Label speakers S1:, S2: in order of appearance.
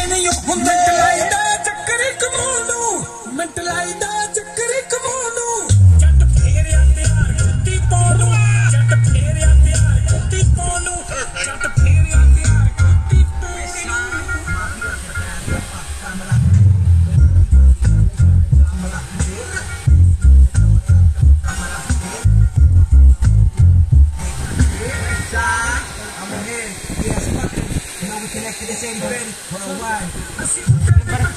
S1: ਪੱਕੇ ਨਹੀਂ ਹੁੰਦੇ ਲਾਈਦਾ ਚੱਕਰ ਕਮਾਉਣ ਨੂੰ ਮਿੰਟ ਲਾਈਦਾ ਚੱਕਰ ਕਮਾਉਣ ਨੂੰ।
S2: Gracias, que te sea diferente. Por